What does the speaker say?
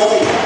Joey.